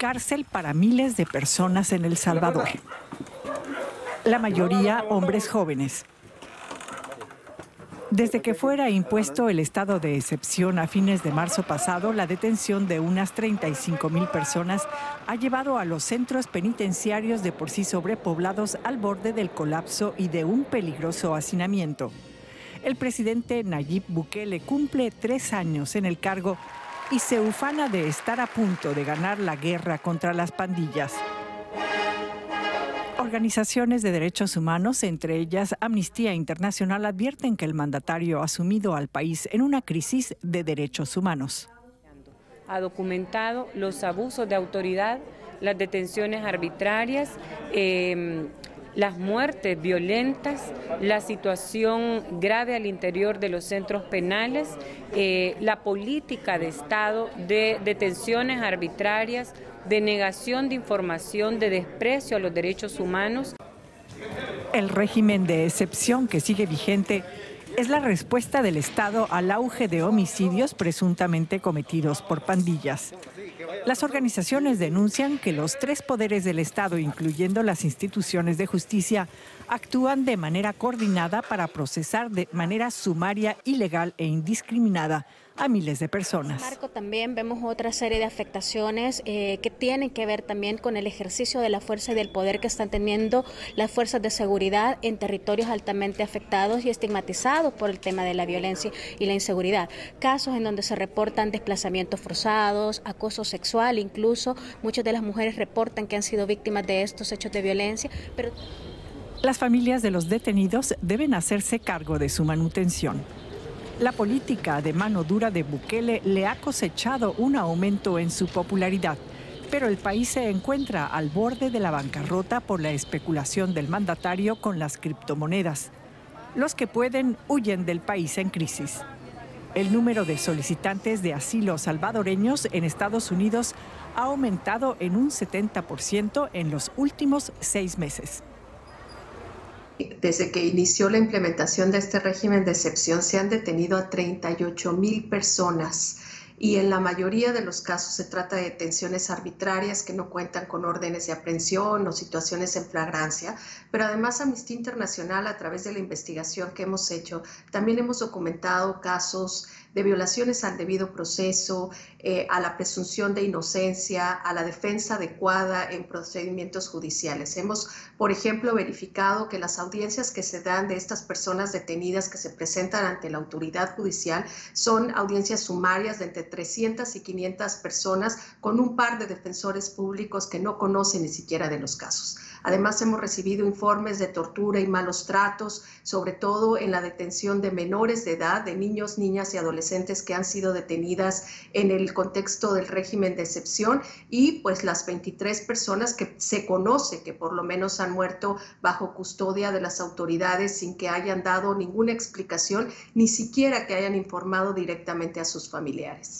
cárcel para miles de personas en El Salvador. La mayoría hombres jóvenes. Desde que fuera impuesto el estado de excepción a fines de marzo pasado, la detención de unas 35 mil personas ha llevado a los centros penitenciarios de por sí sobrepoblados al borde del colapso y de un peligroso hacinamiento. El presidente Nayib Bukele cumple tres años en el cargo y se ufana de estar a punto de ganar la guerra contra las pandillas. Organizaciones de derechos humanos, entre ellas Amnistía Internacional, advierten que el mandatario ha sumido al país en una crisis de derechos humanos. Ha documentado los abusos de autoridad, las detenciones arbitrarias, eh, las muertes violentas, la situación grave al interior de los centros penales, eh, la política de Estado de detenciones arbitrarias, de negación de información, de desprecio a los derechos humanos. El régimen de excepción que sigue vigente es la respuesta del Estado al auge de homicidios presuntamente cometidos por pandillas. Las organizaciones denuncian que los tres poderes del Estado, incluyendo las instituciones de justicia, actúan de manera coordinada para procesar de manera sumaria, ilegal e indiscriminada a miles de personas. Marco, también vemos otra serie de afectaciones eh, que tienen que ver también con el ejercicio de la fuerza y del poder que están teniendo las fuerzas de seguridad en territorios altamente afectados y estigmatizados por el tema de la violencia y la inseguridad. Casos en donde se reportan desplazamientos forzados, acoso sexual, incluso muchas de las mujeres reportan que han sido víctimas de estos hechos de violencia, las familias de los detenidos deben hacerse cargo de su manutención. La política de mano dura de Bukele le ha cosechado un aumento en su popularidad, pero el país se encuentra al borde de la bancarrota por la especulación del mandatario con las criptomonedas. Los que pueden huyen del país en crisis. El número de solicitantes de asilo salvadoreños en Estados Unidos ha aumentado en un 70% en los últimos seis meses. Desde que inició la implementación de este régimen de excepción se han detenido a 38 mil personas y en la mayoría de los casos se trata de detenciones arbitrarias que no cuentan con órdenes de aprehensión o situaciones en flagrancia, pero además Amnistía Internacional a través de la investigación que hemos hecho también hemos documentado casos de violaciones al debido proceso, eh, a la presunción de inocencia, a la defensa adecuada en procedimientos judiciales. Hemos, por ejemplo, verificado que las audiencias que se dan de estas personas detenidas que se presentan ante la autoridad judicial son audiencias sumarias de entre 300 y 500 personas con un par de defensores públicos que no conocen ni siquiera de los casos. Además, hemos recibido informes de tortura y malos tratos, sobre todo en la detención de menores de edad, de niños, niñas y adolescentes que han sido detenidas en el contexto del régimen de excepción y pues las 23 personas que se conoce que por lo menos han muerto bajo custodia de las autoridades sin que hayan dado ninguna explicación, ni siquiera que hayan informado directamente a sus familiares.